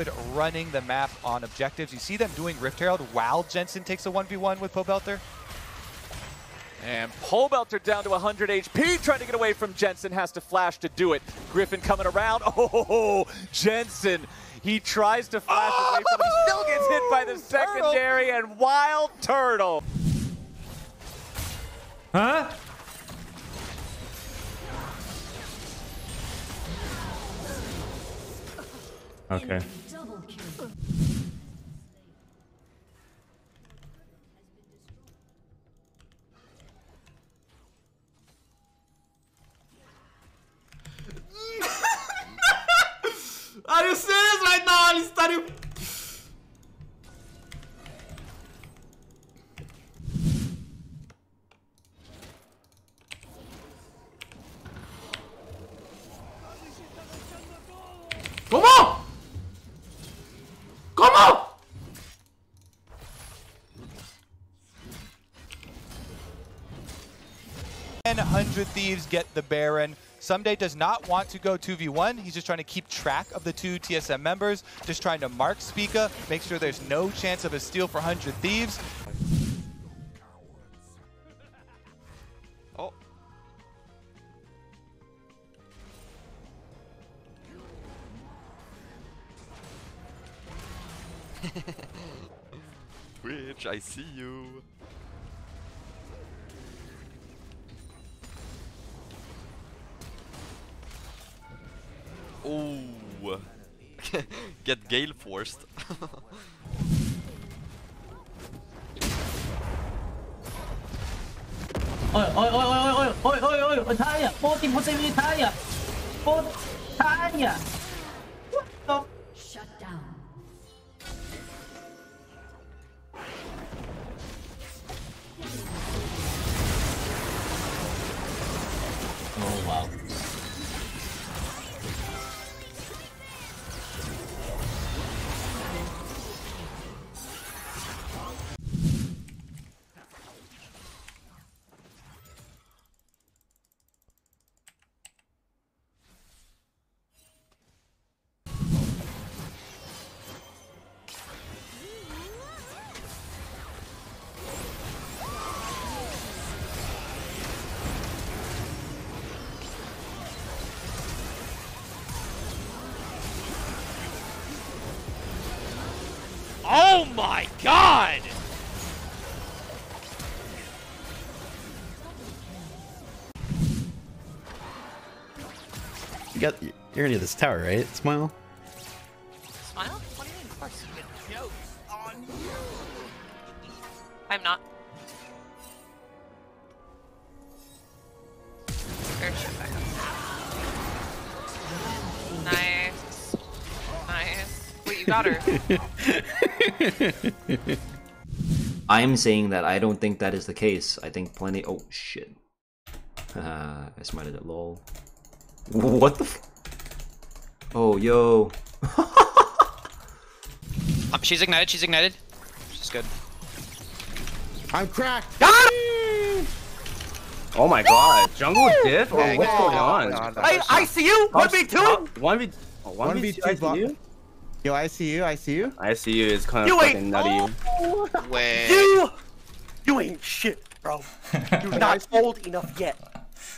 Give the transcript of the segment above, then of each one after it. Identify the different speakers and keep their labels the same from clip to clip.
Speaker 1: Liquid running the map on objectives. You see them doing Rift Herald while Jensen takes a 1v1 with Pobelter.
Speaker 2: And Pobelter down to 100 HP, trying to get away from Jensen, has to flash to do it. Griffin coming around. Oh, Jensen. He tries to flash oh! away from it. He still gets hit by the secondary turtle. and Wild Turtle.
Speaker 3: Huh? Okay.
Speaker 4: Double
Speaker 1: kill. 100 Thieves get the Baron. Ssumday does not want to go 2v1. He's just trying to keep track of the two TSM members, just trying to mark Spica, make sure there's no chance of a steal for 100 Thieves.
Speaker 2: Oh.
Speaker 5: Twitch, I see you. Oh, Get gale forced.
Speaker 6: Oi, oi, oi, oi, oi, oi, oi, oi, Otária! Voltem, você me Otária! Otária! Oh
Speaker 7: my god!
Speaker 8: You got you're near this tower, right? Smile.
Speaker 9: Smile? What do you mean? Of course. Jokes on you. I'm not. back you got her.
Speaker 10: I'm saying that I don't think that is the case. I think plenty. Oh shit. Uh, I smited it. Lol. What the? oh yo.
Speaker 7: um, she's ignited. She's ignited. She's good.
Speaker 4: I'm cracked.
Speaker 2: Got him! Oh my god, jungle diff? Or what's going on? I, I see you! 1v2? 1v... 1v2 ICU?
Speaker 4: Yo, I see you, I see you.
Speaker 2: I see you is kind of you fucking nutty.
Speaker 7: Oh.
Speaker 11: You, you ain't shit, bro. You're not old enough yet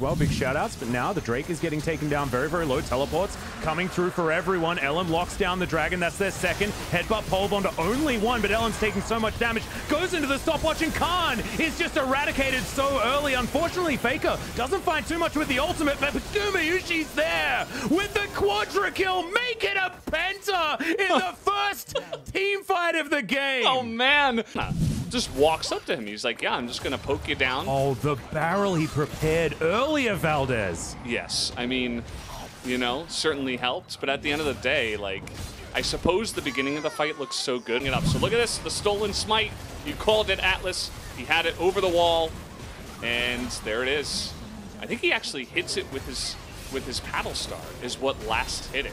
Speaker 3: well. Big shout outs, but now the Drake is getting taken down very, very low. Teleports coming through for everyone. LM locks down the Dragon. That's their second. Headbutt pole to only one, but LM's taking so much damage. Goes into the stopwatch, and Khan is just eradicated so early. Unfortunately, Faker doesn't find too much with the ultimate, but Gumayusi's there with the quadra kill. Make it a penta in the first team fight of the game.
Speaker 7: Oh, man just walks up to him. He's like, yeah, I'm just going to poke you down.
Speaker 3: Oh, the barrel he prepared earlier, Valdez.
Speaker 7: Yes. I mean, you know, certainly helped. But at the end of the day, like, I suppose the beginning of the fight looks so good. Up. So look at this, the stolen smite. You called it Atlus. He had it over the wall. And there it is. I think he actually hits it with his with his paddle star is what last hit it.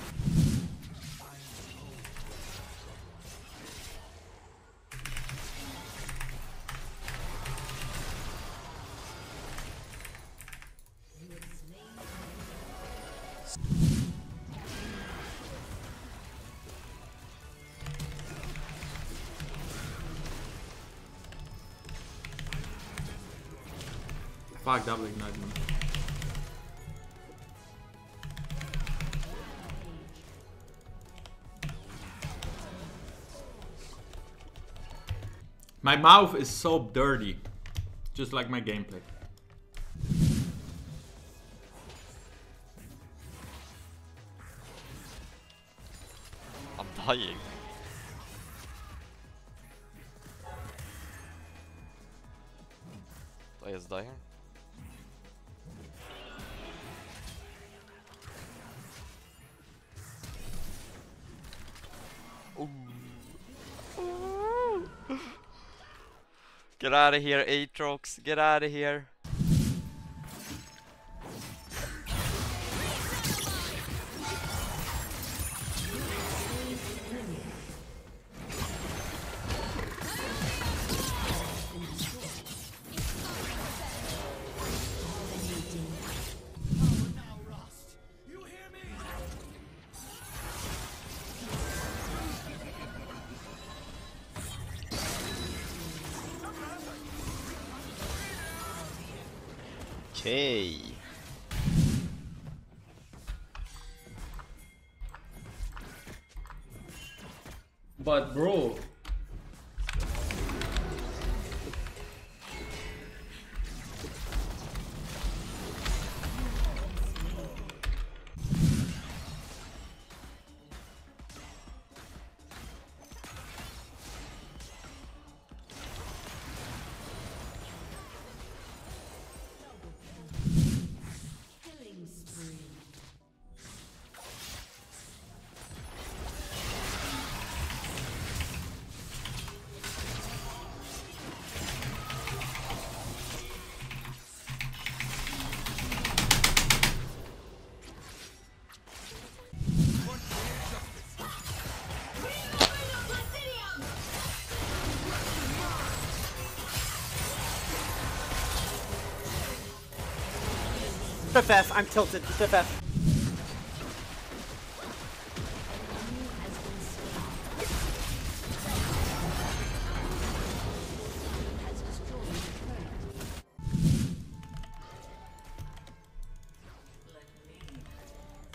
Speaker 4: Fuck, double ignite. Man. My mouth is so dirty. Just like my gameplay.
Speaker 5: I'm dying. I just die Get out of here, Aatrox. Get out of here. Okay.
Speaker 4: But bro,
Speaker 11: Stiff F, I'm tilted. Stiff F.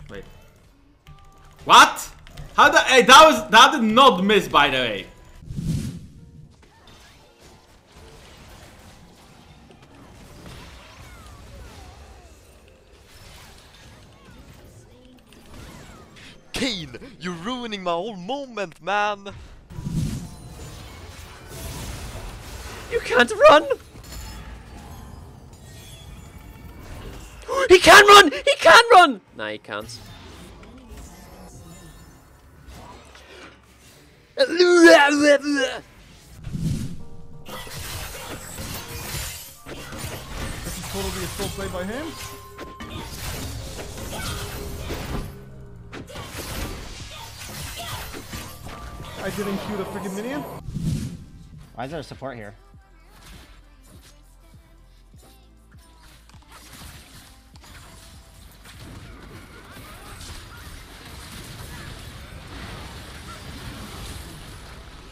Speaker 4: wait. What? How the? Hey, that was that did not miss by the way.
Speaker 5: Whole moment, man.
Speaker 11: You can't run! He can run! He can run! Nah, he can't.
Speaker 12: This is totally a full play by him. I didn't shoot a freaking minion.
Speaker 13: Why is there a support here?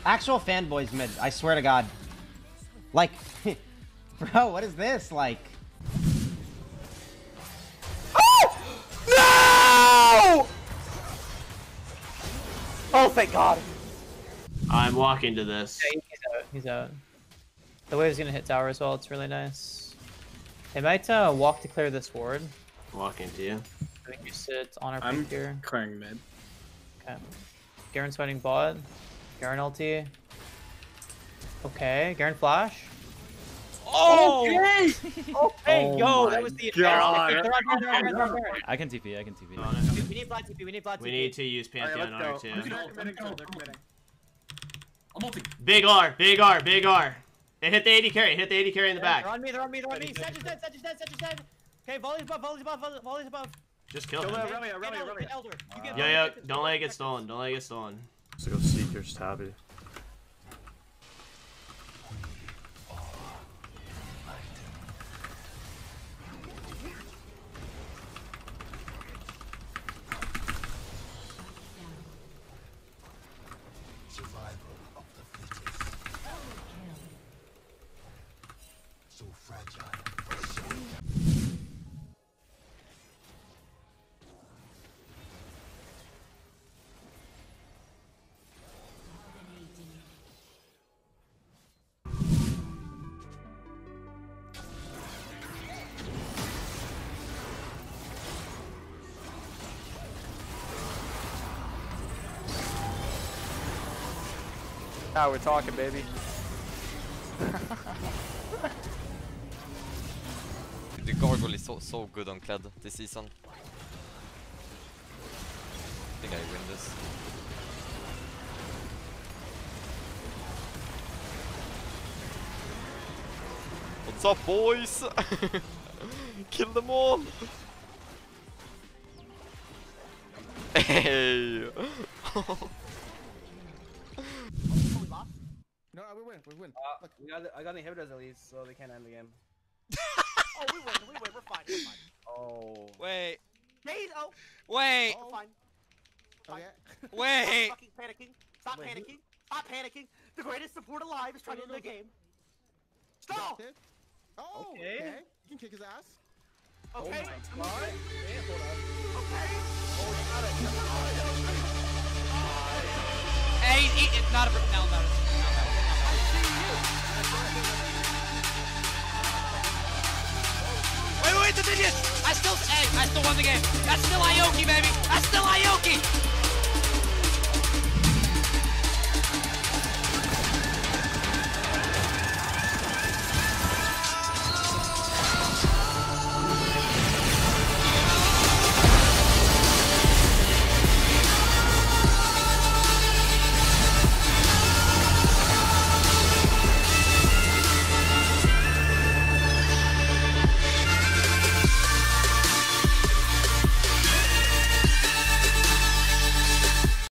Speaker 13: Actual fanboys mid, I swear to god. Like, bro, what is this? Like, oh!
Speaker 11: No! Oh, thank God.
Speaker 14: I'm walking to this.
Speaker 15: Yeah, he's out. He's out. The wave's gonna hit tower as well. It's really nice. They might uh, walk to clear this ward.
Speaker 14: Walking to you.
Speaker 15: I think you sit on our
Speaker 12: I'm
Speaker 15: peak here.
Speaker 12: clearing mid.
Speaker 15: Okay. Garen's fighting bot. Garen ulti. Okay, Garen flash.
Speaker 2: Oh!
Speaker 15: Okay! Okay,
Speaker 2: Oh
Speaker 15: yo, that was the
Speaker 2: God.
Speaker 15: advantage. On, on, on, on, on.
Speaker 8: I can TP, I can TP.
Speaker 15: We need Vlad TP, we need Vlad TP.
Speaker 14: We need to use Pantheon
Speaker 12: Alright,
Speaker 14: R
Speaker 12: let's
Speaker 14: too.
Speaker 12: go. They're committing, they're committing. I'm ulting.
Speaker 14: Big R, big R, big R. They hit the AD carry, hit the AD carry in the
Speaker 15: Yeah,
Speaker 14: back.
Speaker 15: They're on me, they're on me, they're on me. Sedge is dead, Sedge is dead, Sedge is dead. Okay, volley's above, volley's above, volley- volley's above.
Speaker 14: Just kill him.
Speaker 15: get Elder, get Elder. You get
Speaker 14: Yo, yo, don't let it get stolen. Don't let it get stolen.
Speaker 3: Let's go Seeker's Tabby.
Speaker 16: Now we're talking, baby.
Speaker 5: The gargoyle is so so good on Kled this season. I think I win this. What's up, boys? Kill them all! Hey!
Speaker 12: Win. We win.
Speaker 17: Uh, we got, the, I got the inhibitors at least, so they can't end the game.
Speaker 6: Oh, we win, we win, we're fine, we're fine.
Speaker 17: Oh.
Speaker 5: Wait.
Speaker 6: Days, oh!
Speaker 5: Wait!
Speaker 6: We're fine.
Speaker 12: Okay.
Speaker 5: Wait!
Speaker 6: Stop fucking panicking. Stop
Speaker 12: Wait, who-
Speaker 6: panicking. Stop panicking. The greatest support alive is trying to end the game. Stop!
Speaker 12: Oh,
Speaker 6: Okay.
Speaker 12: okay. You can kick his ass.
Speaker 6: Okay.
Speaker 12: Oh my god.
Speaker 18: Hey, he, it's not a no, no, Wait, the minions! I still, hey, I still won the game. That's still Ioki, baby. That's still Ioki.